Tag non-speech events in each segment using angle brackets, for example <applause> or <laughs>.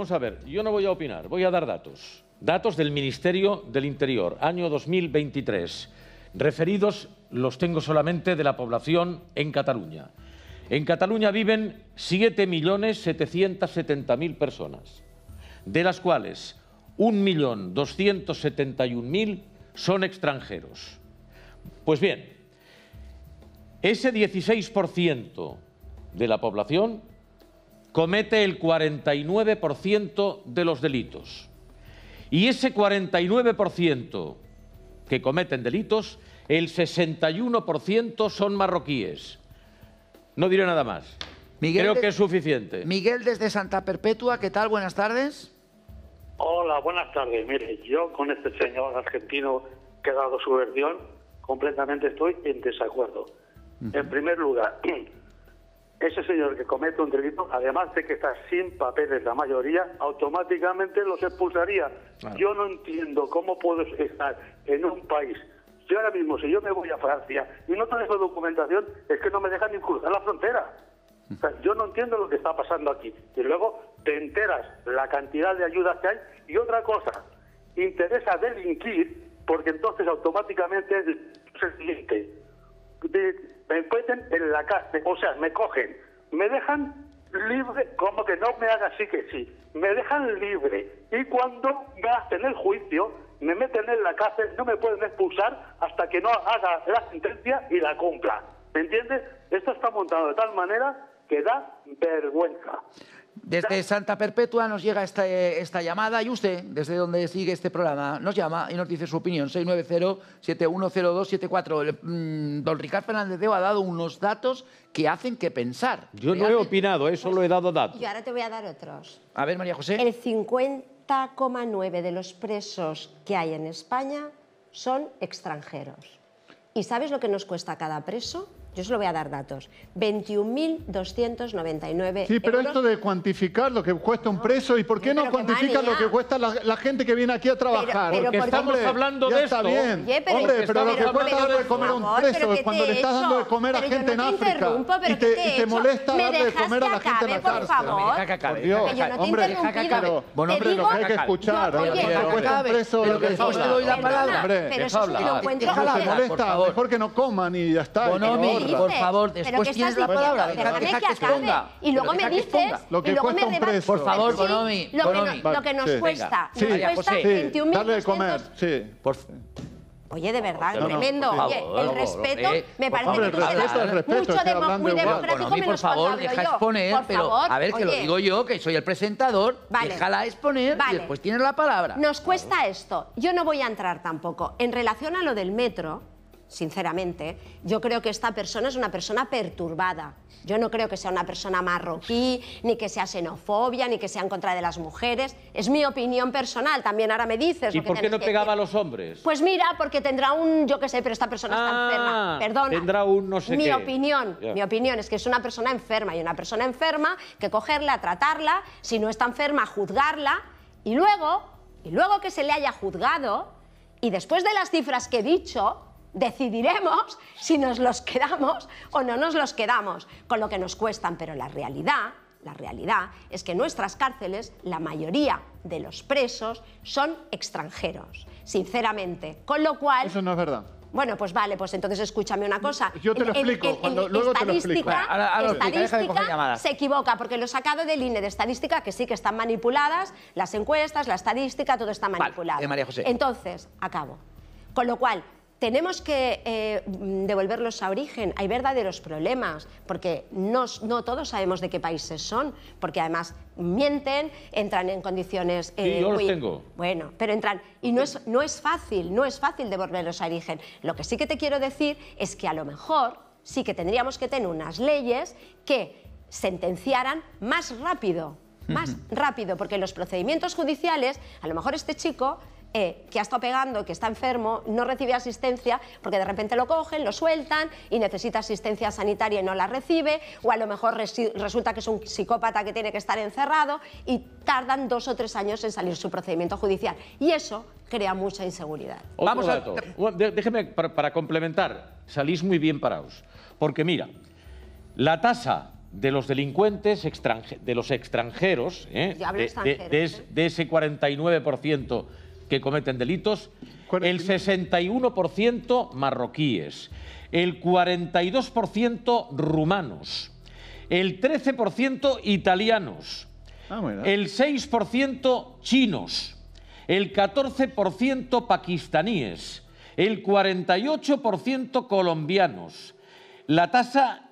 Vamos a ver, yo no voy a opinar, voy a dar datos. Datos del Ministerio del Interior, año 2023. Referidos los tengo solamente de la población en Cataluña. En Cataluña viven 7.770.000 personas, de las cuales 1.271.000 son extranjeros. Pues bien, ese 16% de la población comete el 49% de los delitos. Y ese 49% que cometen delitos, el 61% son marroquíes. No diré nada más. Creo de- que es suficiente. Miguel desde Santa Perpetua, ¿qué tal? Buenas tardes. Hola, buenas tardes. Mire, yo con este señor argentino que ha dado su versión, completamente estoy en desacuerdo. En primer lugar, ese señor que comete un delito, además de que está sin papeles la mayoría, automáticamente los expulsaría. Yo no entiendo cómo puedo estar en un país. Yo ahora mismo, si yo me voy a Francia y no tengo documentación, es que no me dejan ni cruzar la frontera. O sea, yo no entiendo lo que está pasando aquí. Y luego te enteras la cantidad de ayudas que hay. Y otra cosa, interesa delinquir, porque entonces automáticamente es el siguiente. De- me meten en la cárcel, o sea, me cogen, me dejan libre, como que no me haga así que sí, me dejan libre. Y cuando me hacen el juicio, me meten en la cárcel, no me pueden expulsar hasta que no haga la sentencia y la cumpla. ¿Me entiendes? Esto está montado de tal manera que da vergüenza. Desde Santa Perpetua nos llega esta, eh, esta llamada y usted, desde donde sigue este programa, nos llama y nos dice su opinión. 690-710274. El, mm, Don Ricardo Fernández de Eo ha dado unos datos que hacen que pensar. Yo no he opinado, eh, solo he dado datos. Yo ahora te voy a dar otros. A ver, María José. El 50,9 de los presos que hay en España son extranjeros. ¿Y sabes lo que nos cuesta cada preso? Yo se lo voy a dar datos. 21.299 Sí, pero euros. esto de cuantificar lo que cuesta un preso, ¿y por qué no Pero que cuantifican lo que cuesta la, la gente que viene aquí a trabajar? pero Porque porque- estamos Hombre, hablando ya de está esto. bien. Oye, pero- Hombre, pero lo que pero- cuesta pero, darle de comer a un preso pero es ¿qué cuando le estás dando de comer a Pero gente en no África. pero y ¿qué te, molesta ¿Me darle de comer a la gente en la cárcel. yo no te he Hombre, interrumpido. pero, Bueno, hombre, digo- lo que hay que escuchar, lo que pero pero doy la palabra. Hombre, pero eso lo encuentro molesta, mejor que no coman y ya está. Y por favor, después ¿qué tienes la palabra. Deja, que que exponga. Y luego me dices... Lo que y luego cuesta me un rebates. preso. Por favor, Bonomi, Lo que, nos cuesta, nos cuesta José. Sí, 21.200... darle de comer, sí. Por- Oye, de verdad, No, no, tremendo. por Oye, favor, el por respeto me por parece favor, que tú te respeto, mucho demo- muy democrático Bonomi, por menos favor, deja yo. exponer, Por pero favor, a ver, que lo digo yo, que soy el presentador, Vale. déjala exponer y Vale. después tienes la palabra. Nos cuesta esto. Yo no voy a entrar tampoco. En relación a lo del metro, sinceramente, yo creo que esta persona es una persona perturbada. Yo no creo que sea una persona marroquí, ni que sea xenofobia, ni que sea en contra de las mujeres. Es mi opinión personal. También ahora me dices. ¿Y lo que por qué no que pegaba a los hombres? Pues mira, porque tendrá un, yo qué sé, pero esta persona está Ah, enferma. Perdona. tendrá un no sé Mi qué. opinión, mi opinión es que es una persona enferma y una persona enferma que cogerla, tratarla, si no está enferma, juzgarla y luego, y luego que se le haya juzgado y después de las cifras que he dicho, decidiremos si nos los quedamos o no nos los quedamos, con lo que nos cuestan, pero la realidad la realidad es que en nuestras cárceles la mayoría de los presos son extranjeros, sinceramente. Con lo cual, Eso no es verdad. bueno, pues vale, pues entonces escúchame una cosa. Yo te lo explico, cuando- luego te lo explico. estadística, Ahora- ahora lo explica, déjame coger estadística llamadas. se equivoca, porque lo he sacado del INE de estadística, que sí que están manipuladas, las encuestas, la estadística, todo está manipulado. eh, María José. Entonces, acabo. Con lo cual, tenemos que eh, devolverlos a origen. Hay verdaderos problemas, porque no, no todos sabemos de qué países son, porque además mienten, entran en condiciones... eh, Sí, yo los tengo. bueno, pero entran. Y no es, no es fácil, no es fácil devolverlos a origen. Lo que sí que te quiero decir es que a lo mejor sí que tendríamos que tener unas leyes que sentenciaran más rápido. Más rápido, porque los procedimientos judiciales, a lo mejor este chico eh, que ha estado pegando, que está enfermo, no recibe asistencia porque de repente lo cogen, lo sueltan y necesita asistencia sanitaria y no la recibe, o a lo mejor resulta que es un psicópata que tiene que estar encerrado y tardan dos o tres años en salir su procedimiento judicial. Y eso crea mucha inseguridad. Otro Vamos a- dato. De- Déjeme, para, para complementar, salís muy bien parados. Porque mira, la tasa de los delincuentes, extranje- de los extranjeros, ¿eh? De, extranjeros, de- de ¿eh? de ese 49% que cometen delitos, el 49. 61% marroquíes, el 42% rumanos, el 13% italianos, Ah, el 6% chinos, el 14% pakistaníes, el 48% colombianos. La tasa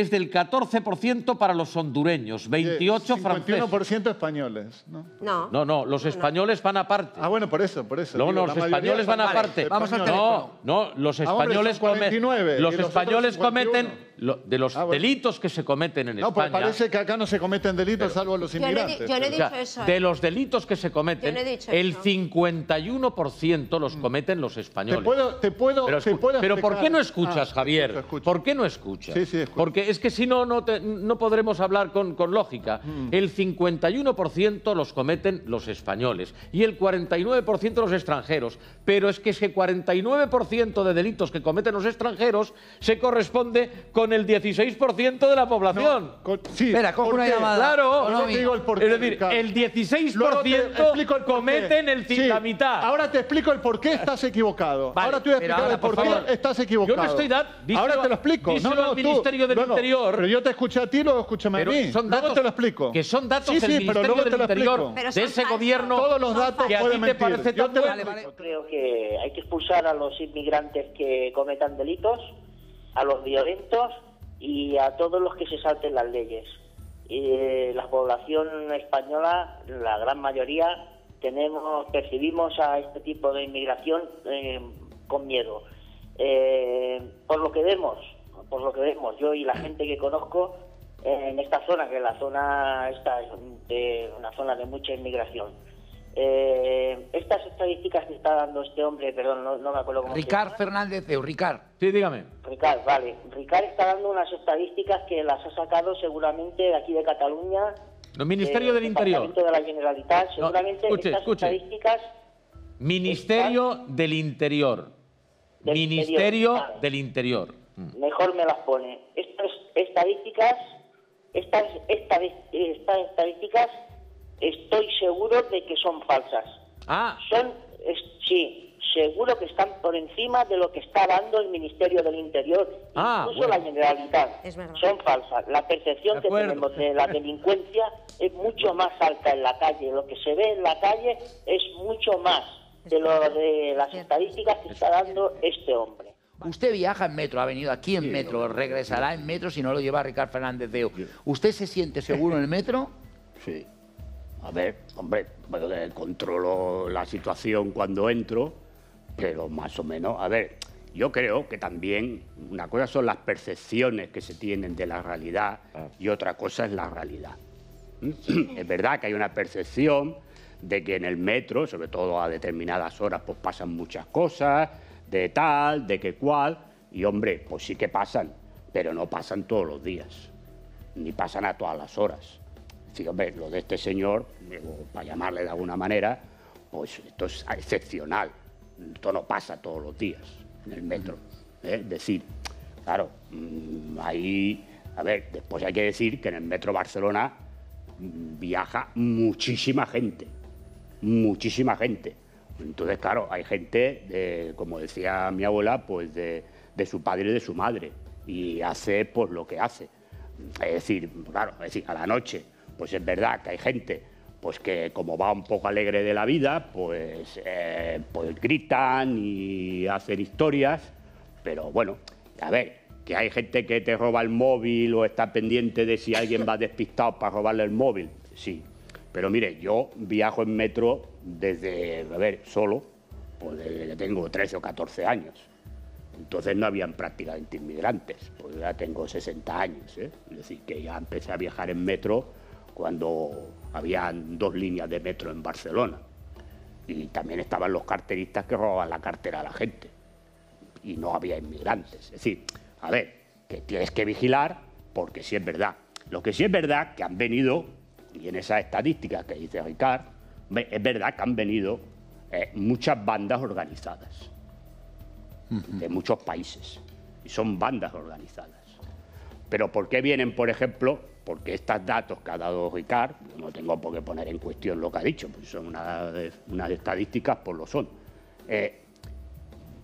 es del 14% para los hondureños, 28 franceses. 51% españoles, ¿no? No. No, no, los españoles van aparte. Ah, bueno, por eso, por eso. No, digo, no, los españoles van aparte. Vamos teléfono. No, no, los Ah, hombre, españoles son 49, comen- los españoles otros 51. cometen lo- de los Ah, bueno. delitos que se cometen en No, pues España. parece que acá no se cometen delitos salvo los Yo no he di- inmigrantes. yo no he o sea, dicho eso, de ¿eh? los delitos que se cometen, el eso. 51% los cometen los Te españoles. puedo, te puedo, Pero, te puedo pero ¿por qué no escuchas, Ah, Javier? escucho, escucho. ¿Por qué no escuchas? Sí, sí, escucho. Porque es que si no, no, te- no podremos hablar con, con lógica. Mm. El 51% los cometen los españoles y el 49% los extranjeros. Pero es que ese 49% de delitos que cometen los extranjeros se corresponde con el 16% de la población. No, con- sí, Espera, cojo ¿por una qué? llamada. Claro, Yo te digo el porqué, es decir, el Luego te 16% explico el porqué. cometen el, Sí, la mitad. Ahora te explico el por qué estás equivocado. Vale, ahora te voy a explicar ahora, el por, por qué favor. estás equivocado. Yo no estoy da- díselo- ahora te lo explico. díselo no, no, al tú- Ministerio del no, no, Interior. Pero yo te escuché a ti, luego escúchame Pero a mí. son luego datos te lo explico. que son datos sí, del sí, pero Ministerio luego del te lo Interior. Pero de ese gobierno Todos los datos que a ti te mentir. parece Yo tan te lo bueno. explico. Creo que hay que expulsar a los inmigrantes que cometan delitos, a los violentos y a todos los que se salten las leyes. Y, eh, la población española, la gran mayoría, tenemos percibimos a este tipo de inmigración eh, con miedo. Eh, por lo que vemos, por lo que vemos, yo y la gente que conozco en esta zona, que la zona esta es de una zona de mucha inmigración. Eh, estas estadísticas que está dando este hombre, perdón, no, no me acuerdo cómo Ricard se llama. Fernández de Ricard. Sí, dígame. Ricard, vale. Ricard está dando unas estadísticas que las ha sacado seguramente de aquí de Cataluña. El Ministerio eh, del Interior. Departamento de la Generalitat. Seguramente escuche, estas escuche. estadísticas Ministerio del Interior. Del Ministerio Interior, vale. del Interior. Mejor me las pone. Estas estadísticas, estas, estas estadísticas, estoy seguro de que son falsas. Ah, Son, es- sí, seguro que están por encima de lo que está dando el Ministerio del Interior, Ah, incluso bueno. la Generalitat. Son falsas. La percepción que tenemos de la <laughs> delincuencia es mucho más alta en la calle. Lo que se ve en la calle es mucho más de lo de las estadísticas que está dando este hombre. Usted viaja en metro, ha venido aquí en metro, regresará en metro si no lo lleva Ricard Fernández de ¿Usted se siente seguro en el metro? <laughs> Sí. A ver, hombre, eh, controlo la situación cuando entro, pero más o menos, a ver, yo creo que también una cosa son las percepciones que se tienen de la realidad y otra cosa es la realidad. <clears throat> Es verdad que hay una percepción de que en el metro, sobre todo a determinadas horas, pues pasan muchas cosas, de tal, de que cual, y hombre, pues sí que pasan, pero no pasan todos los días, ni pasan a todas las horas. Sí, hombre, lo de este señor, digo, para llamarle de alguna manera, pues esto es excepcional. Esto no pasa todos los días en el metro. ¿eh? Es decir, claro, mm, ahí, a ver, después hay que decir que en el metro Barcelona mm, viaja muchísima gente, muchísima gente. Entonces, claro, hay gente, como decía mi abuela, pues de, de su padre y de su madre, y hace pues lo que hace. Es decir, claro, es decir, a la noche, pues es verdad que hay gente pues que como va un poco alegre de la vida, pues, eh, pues gritan y hacen historias, pero bueno, a ver, que hay gente que te roba el móvil o está pendiente de si alguien va despistado para robarle el móvil, sí. Pero mire, yo viajo en metro desde, a ver, solo, pues desde que tengo 13 o 14 años. Entonces no habían prácticamente inmigrantes, pues ya tengo 60 años, ¿eh? es decir, que ya empecé a viajar en metro cuando habían dos líneas de metro en Barcelona. Y también estaban los carteristas que robaban la cartera a la gente. Y no había inmigrantes. Es decir, a ver, que tienes que vigilar porque sí es verdad. Lo que sí es verdad que han venido, y en esas estadísticas que dice Ricard, es verdad que han venido eh, muchas bandas organizadas de muchos países. Y son bandas organizadas. Pero ¿por qué vienen, por ejemplo, porque estos datos que ha dado Ricard, no tengo por qué poner en cuestión lo que ha dicho, pues son unas, estadísticas, pues lo son. Eh,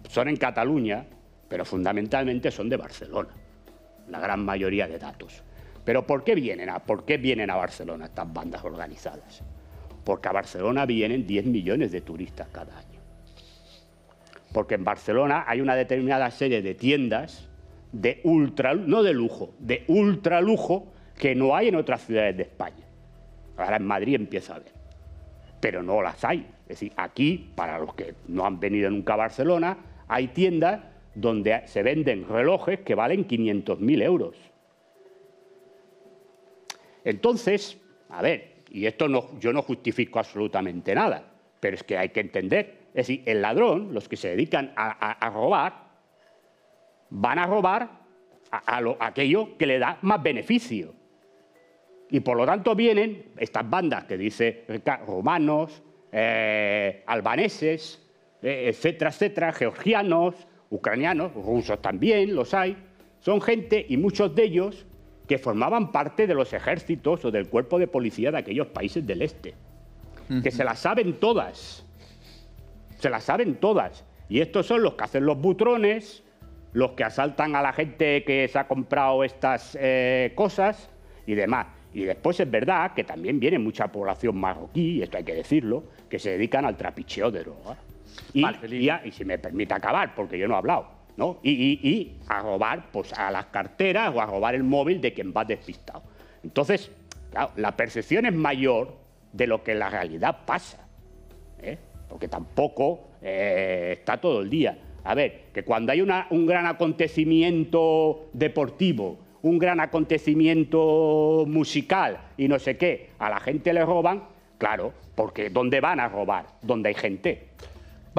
son en Cataluña, pero fundamentalmente son de Barcelona, la gran mayoría de datos. Pero ¿por qué vienen a, por qué vienen a Barcelona estas bandas organizadas? Porque a Barcelona vienen 10 millones de turistas cada año. Porque en Barcelona hay una determinada serie de tiendas de ultra, no de lujo, de ultra lujo que no hay en otras ciudades de España. Ahora en Madrid empieza a haber, pero no las hay. Es decir, aquí, para los que no han venido nunca a Barcelona, hay tiendas donde se venden relojes que valen 500.000 euros. Entonces, a ver, y esto no, yo no justifico absolutamente nada, pero es que hay que entender. Es decir, el ladrón, los que se dedican a, robar, van a robar a, lo- aquello que le da más beneficio. Y por lo tanto vienen estas bandas que dice romanos, eh, albaneses, eh, etcétera, etcétera, georgianos, ucranianos, rusos también, los hay. Son gente y muchos de ellos que formaban parte de los ejércitos o del cuerpo de policía de aquellos países del este, que se las saben todas, se las saben todas. Y estos son los que hacen los butrones, los que asaltan a la gente que se ha comprado estas eh, cosas y demás. Y después es verdad que también viene mucha población marroquí, y esto hay que decirlo, que se dedican al trapicheo de droga. Y, y a- y si me permite acabar, porque yo no he hablado, ¿no? Y, y- y a robar pues, a las carteras o a robar el móvil de quien va despistado. Entonces, claro, la percepción es mayor de lo que en la realidad pasa. ¿eh? porque tampoco eh, está todo el día. A ver, que cuando hay una- un gran acontecimiento deportivo, un gran acontecimiento musical y no sé qué, a la gente le roban, claro, porque ¿dónde van a robar? Donde hay gente.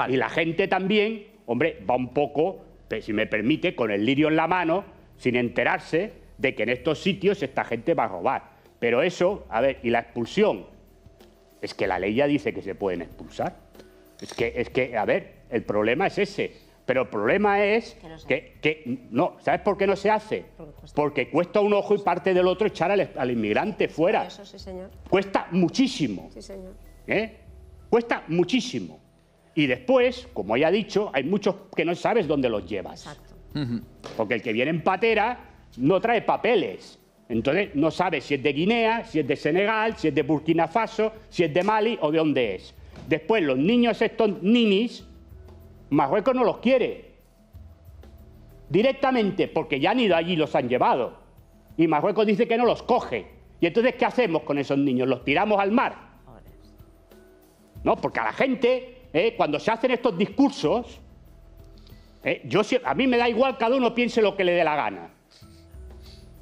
Y la gente también, hombre, va un poco, si me permite, con el lirio en la mano, sin enterarse de que en estos sitios esta gente va a robar. Pero eso, a ver, y la expulsión, es que la ley ya dice que se pueden expulsar. Es que, es que, a ver, el problema es ese. Pero el problema es Que no que, que- no, ¿sabes por qué no se hace? Porque cuesta. Porque cuesta un ojo y parte del otro echar al, al inmigrante fuera. Eso sí, señor. Cuesta muchísimo. Sí, señor. ¿eh? Cuesta muchísimo. Y después, como ya he dicho, hay muchos que no sabes dónde los llevas. Exacto. Porque el que viene en patera no trae papeles. Entonces no sabe si es de Guinea, si es de Senegal, si es de Burkina Faso, si es de Mali o de dónde es. Después los niños estos ninis, Marruecos no los quiere. Directamente, porque ya han ido allí y los han llevado. Y Marruecos dice que no los coge. ¿Y entonces qué hacemos con esos niños? ¿Los tiramos al mar? ¿no? Porque a la gente, eh, cuando se hacen estos discursos, eh, yo a mí me da igual cada uno piense lo que le dé la gana.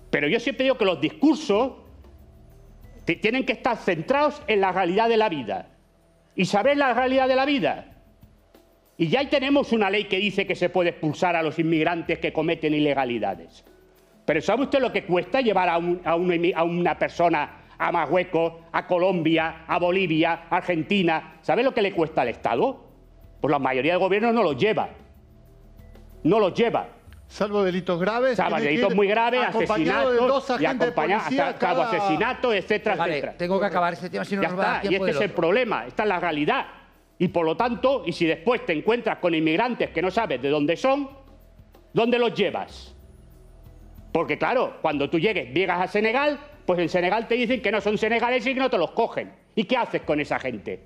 Pero yo siempre digo que los discursos ti- tienen que estar centrados en la realidad de la vida. Y saber la realidad de la vida. Y ya ahí tenemos una ley que dice que se puede expulsar a los inmigrantes que cometen ilegalidades. Pero ¿sabe usted lo que cuesta llevar a una persona a Marruecos, a Colombia, a Bolivia, a Argentina? ¿Sabe lo que le cuesta al Estado? Pues la mayoría de gobiernos no los lleva. No los lleva. Salvo delitos graves. O sea, tiene que delitos muy graves, acompañado de dos asesinatos y acompañados, hasta cabo cada- asesinatos, etcétera, Vale, etcétera. tengo que acabar este tema si no Ya nos va a dar está, y este es el problema, esta es la realidad. Y por lo tanto, y si después te encuentras con inmigrantes que no sabes de dónde son, ¿dónde los llevas? Porque claro, cuando tú llegues, llegas a Senegal, pues en Senegal te dicen que no son senegaleses y que no te los cogen. ¿Y qué haces con esa gente?